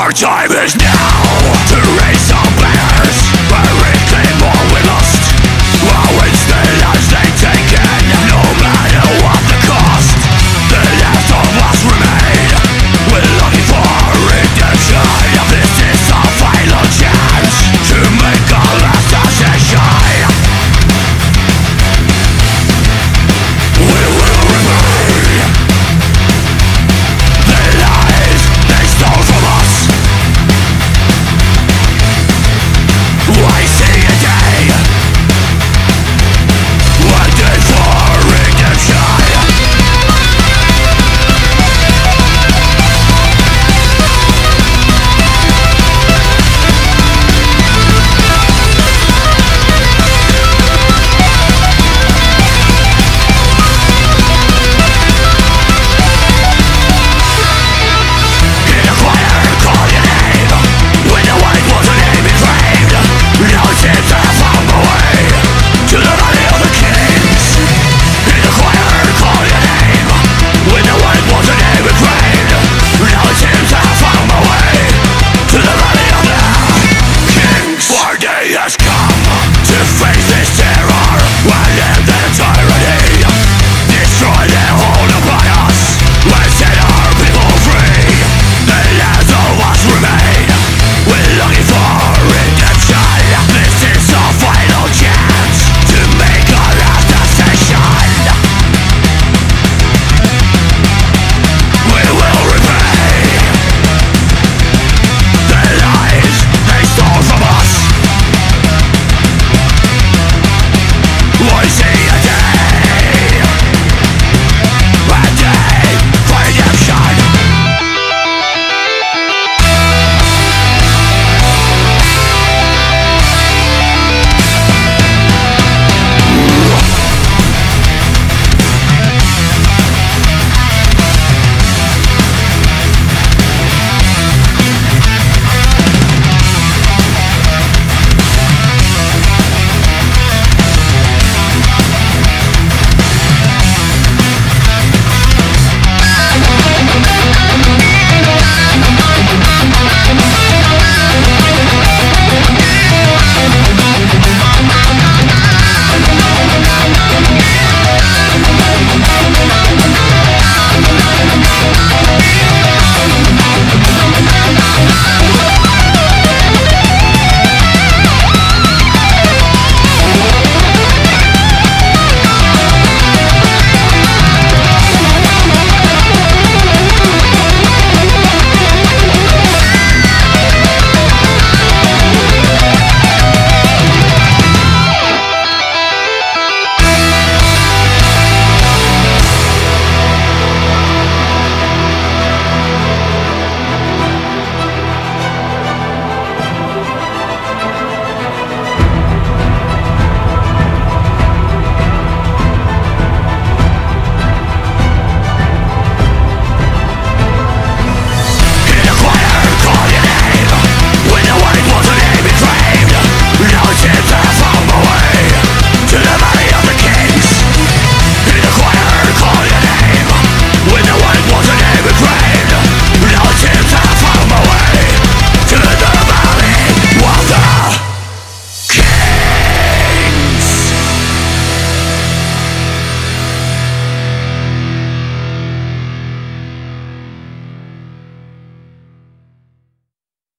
Our time is now.